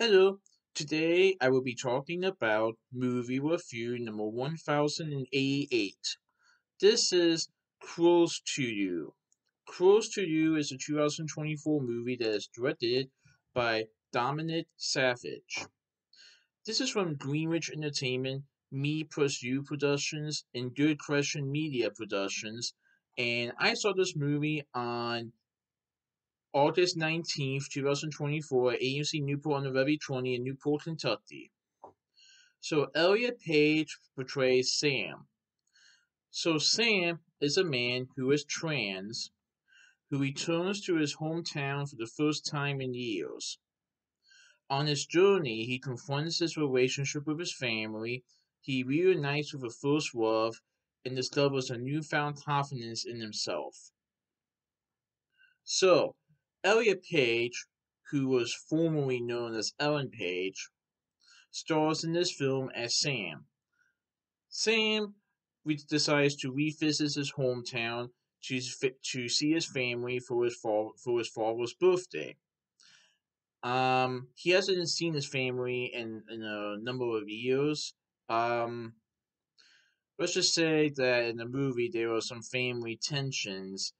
Hello, today I will be talking about movie review number 1088. This is Close to You. Close to You is a 2024 movie that is directed by Dominic Savage. This is from Greenwich Entertainment, Me Plus You Productions, and Good Question Media Productions, and I saw this movie on August 19th, 2024, AMC Newport on the Levee 20 in Newport, Kentucky. So Elliot Page portrays Sam. So Sam is a man who is trans, who returns to his hometown for the first time in years. On his journey, he confronts his relationship with his family, he reunites with a first love, and discovers a newfound confidence in himself. So, Elliot Page, who was formerly known as Ellen Page, stars in this film as Sam. Sam decides to revisit his hometown to, to see his family for his, for his father's birthday. Um, he hasn't seen his family in, in a number of years. Um, let's just say that in the movie there were some family tensions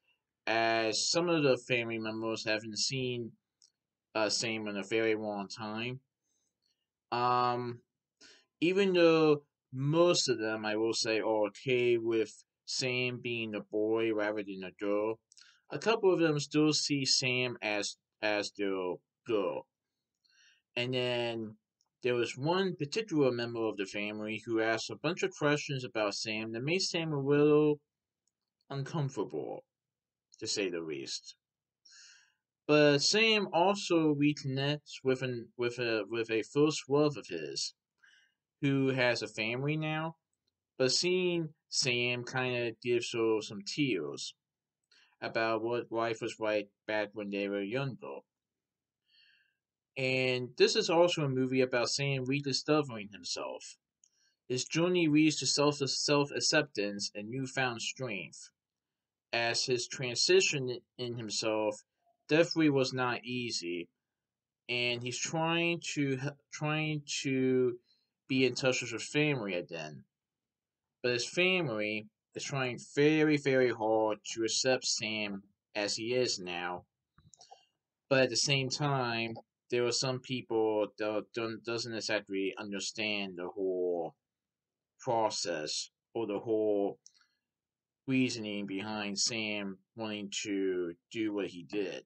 as some of the family members haven't seen uh, Sam in a very long time. Um, even though most of them, I will say, are okay with Sam being a boy rather than a girl, a couple of them still see Sam as as their girl. And then there was one particular member of the family who asked a bunch of questions about Sam that made Sam a little uncomfortable to say the least. But Sam also reconnects with an with a with a first love of his, who has a family now. But seeing Sam kind of gives her some tears about what life was like back when they were younger. And this is also a movie about Sam rediscovering himself. His journey leads to self self acceptance and newfound strength as his transition in himself definitely was not easy. And he's trying to trying to be in touch with his family again. But his family is trying very very hard to accept sam as he is now. But at the same time there are some people that don't doesn't exactly understand the whole process or the whole reasoning behind Sam wanting to do what he did.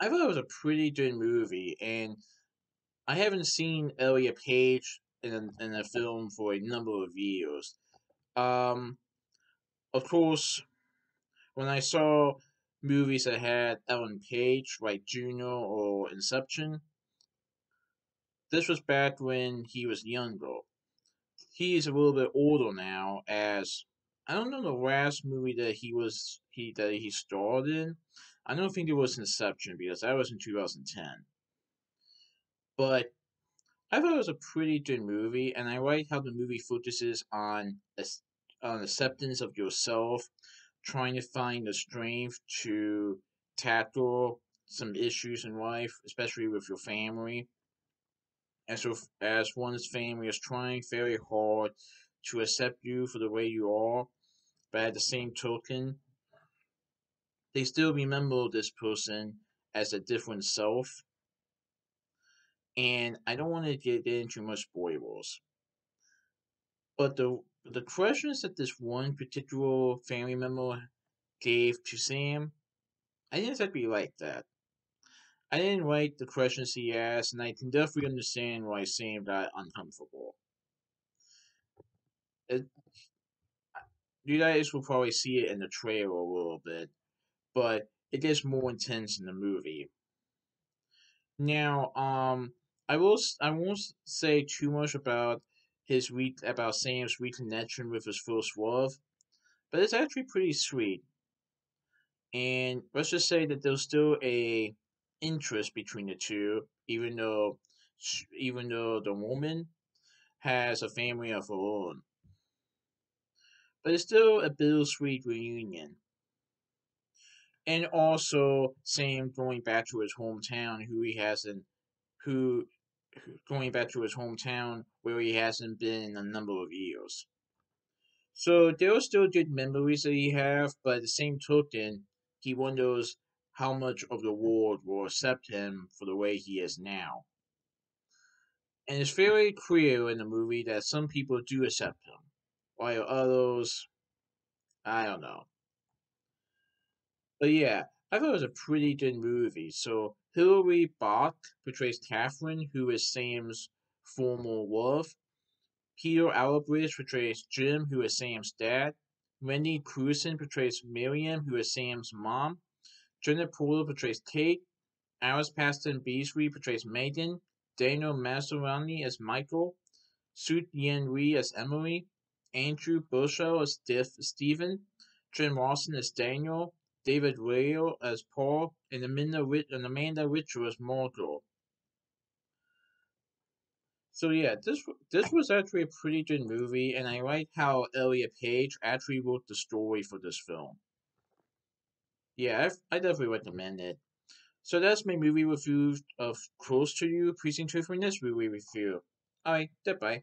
I thought it was a pretty good movie, and I haven't seen Elliot Page in a, in a film for a number of years. Um, of course, when I saw movies that had Ellen Page, like Juno or Inception, this was back when he was younger. He's a little bit older now, as I don't know the last movie that he was he that he starred in. I don't think it was Inception because that was in 2010. But I thought it was a pretty good movie, and I like how the movie focuses on on acceptance of yourself, trying to find the strength to tackle some issues in life, especially with your family. As so, as one's family is trying very hard to accept you for the way you are, but at the same token, they still remember this person as a different self. And I don't want to get into much spoilers. But the the questions that this one particular family member gave to Sam, I didn't exactly like that. I didn't like the questions he asked, and I can definitely understand why Sam got uncomfortable. It, you guys will probably see it in the trailer a little bit, but it gets more intense in the movie. Now, um, I will I won't say too much about his re- about Sam's reconnection with his first love, but it's actually pretty sweet. And let's just say that there's still a interest between the two, even though even though the woman has a family of her own but it's still a bittersweet reunion. And also, Sam going back to his hometown, who he hasn't, who going back to his hometown where he hasn't been in a number of years. So there are still good memories that he have, but at the same token, he wonders how much of the world will accept him for the way he is now. And it's very clear in the movie that some people do accept him, while others, I don't know. But yeah, I thought it was a pretty good movie. So Hillary Baack portrays Catherine, who is Sam's former love. Peter Outerbridge portrays Jim, who is Sam's dad. Wendy Crewson portrays Miriam, who is Sam's mom. Jenna Porter portrays Kate. Alice Paxton Beesley portrays Megan. Daniel Mastroianni as Michael. Sook-Yin Lee as Emily. Andrew Bushell as Stephen. Jim Lawson as Daniel. David Leo as Paul, and Amanda, Rich- and Amanda Richter as Margot. So yeah, this this was actually a pretty good movie, and I like how Elliot Page actually wrote the story for this film. Yeah, I, I definitely recommend it. So that's my movie review of Close to You, Precinct 2 for this movie review. Alright, goodbye.